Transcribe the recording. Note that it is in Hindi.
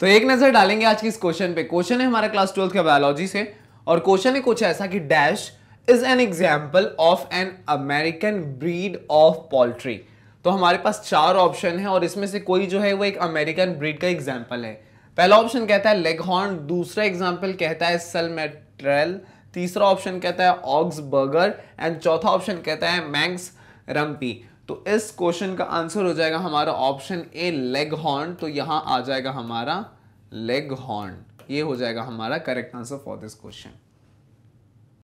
तो एक नज़र डालेंगे आज की इस क्वेश्चन पे। क्वेश्चन है हमारा क्लास ट्वेल्थ का बायोलॉजी से, और क्वेश्चन है कुछ ऐसा कि dash is an example of an American breed of poultry तो हमारे पास चार ऑप्शन है, और इसमें से कोई जो है वो एक अमेरिकन ब्रीड का एग्ज़ाम्पल है। पहला ऑप्शन कहता है लेगहॉर्न दूसरा एग्ज़ाम्पल कहता है सलमेट्रेल तीसरा ऑप्शन कहता है ऑक्स बर्गर एंड चौथा ऑप्शन कहता है मैंग्स रम्पी तो इस क्वेश्चन का आंसर हो जाएगा हमारा ऑप्शन ए लेग हॉर्न तो यहाँ आ जाएगा हमारा लेग हॉर्न ये हो जाएगा हमारा correct answer for this question